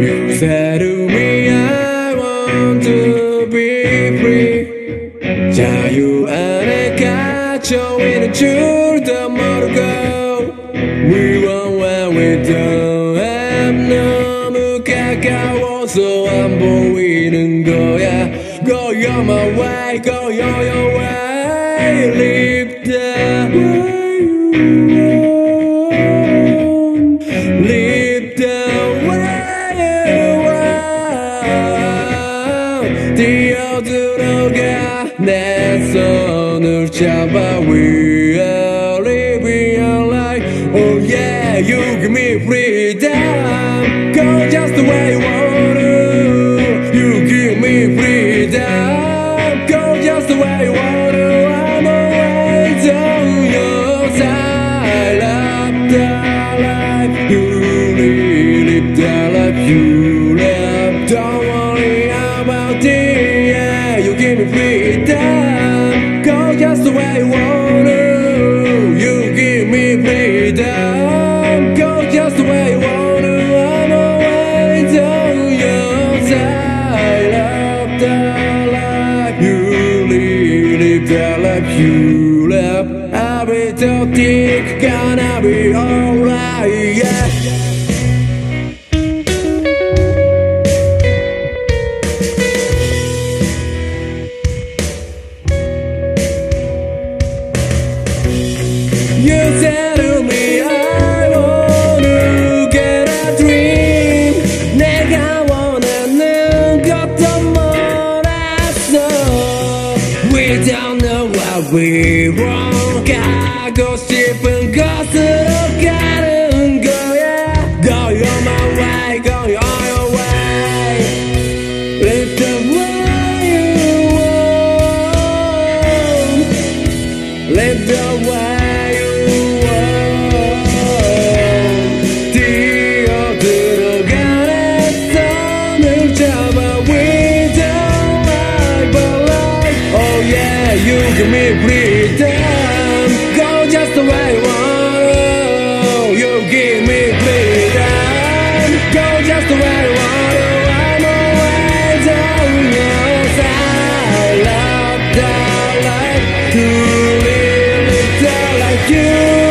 You said to me I want to be free 자유 안에 갇혀 있는 줄도 모르고 We want what we don't have 너무 가까워서 안 보이는 거야 Go your my way, go your, your way 뛰어들어가 내 손을 잡아 We are living our life Oh yeah, you give me freedom Go just the way you want Live Every day gonna be alright yeah You said we want 가고 싶은 곳으로 가는 거야 Go your my way, go your way Live the way you want Live the way you want you give me freedom. Go just the way you want You give me freedom. Go just the way you want I'm always on your side? Love the life. To live it like you